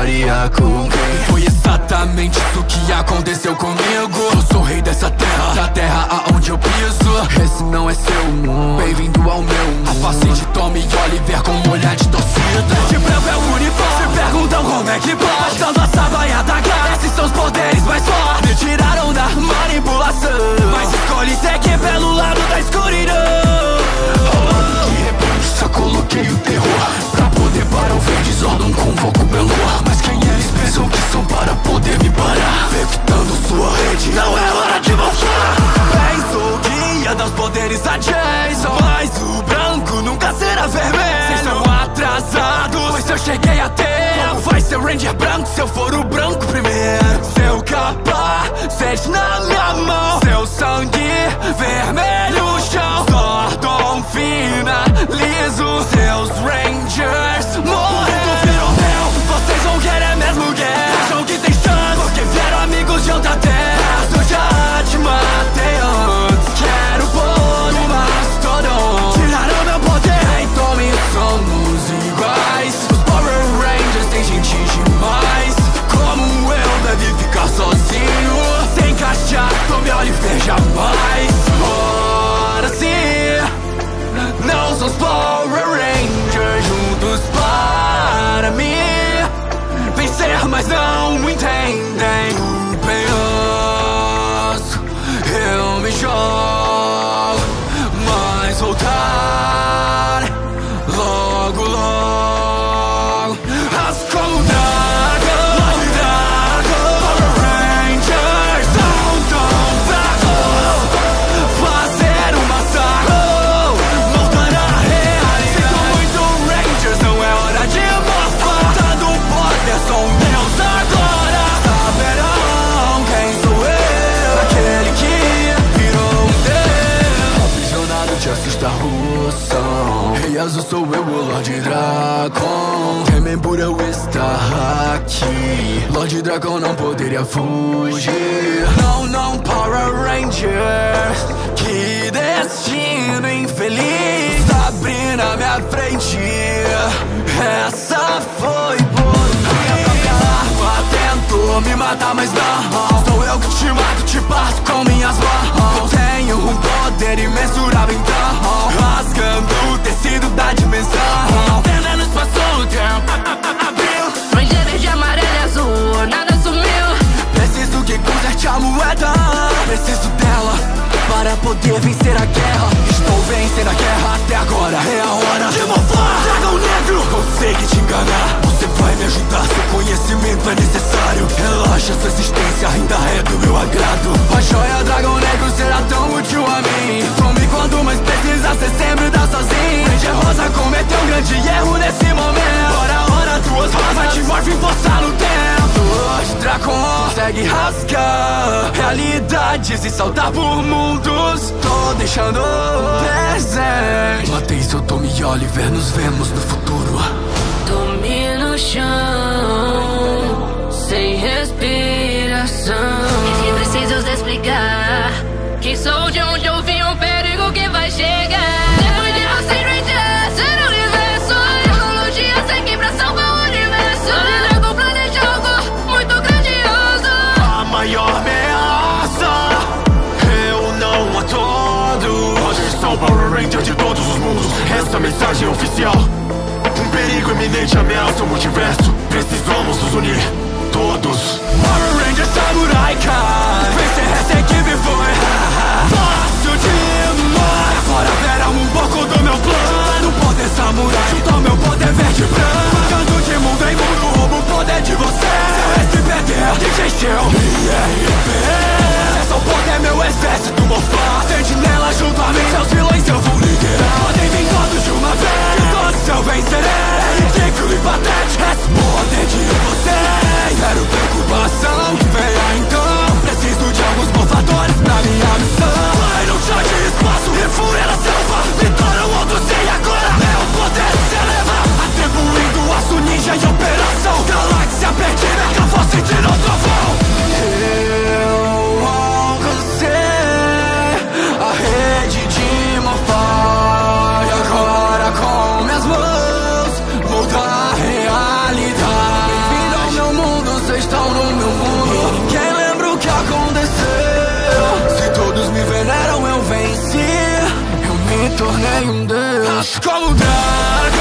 estaria com quem? Foi exatamente isso que aconteceu comigo. Eu sou rei dessa terra, da terra aonde eu piso. Esse não é seu mundo, bem-vindo ao meu mundo. A face de Tommy Oliver com olhar de torcida poderes Jason. Mas o branco nunca será vermelho. Vocês são atrasados, pois eu cheguei a tempo. Vai ser Ranger branco se eu for o branco primeiro. Seu capacete na minha mas não entendem Aprisionado de assustar o som Rei azul sou eu, o Lorde Dracon. Temem por eu estar aqui. Lorde Dracon não poderia fugir. Não, não, Power Rangers Que destino infeliz. Abrir na minha frente. Essa Mas não Sou eu que te mato, te parto com minhas mãos tenho um poder imensurável então Rasgando o tecido da dimensão. Vendendo espaço, o tempo. Abriu. Ranger verde, amarelo e azul, nada sumiu. Preciso que conserte a moeda. Preciso dela para poder vencer a guerra. Estou vencendo a guerra conhecimento é necessário. Relaxa, sua existência ainda é do meu agrado. A joia Dragão Negro será tão útil a mim. Tome quando mais precisar, cê sempre dá sozinho. Ranger Rosa cometeu um grande erro nesse momento. Agora a hora tuas rosas te morfe e forçar no tempo. Lorde Dracon consegue rasgar Realidades e saltar por mundos. Tô deixando presente Matei seu Tommy Oliver, nos vemos no futuro. Dormi no chão, sou o Power Ranger de todos os mundos. Essa é mensagem oficial. Um perigo iminente ameaça o multiverso. Precisamos nos unir Todos. Power Ranger Samurai meu mundo Quem lembra o que aconteceu? Se todos me veneram eu venci. Eu me tornei um deus. Como Draco.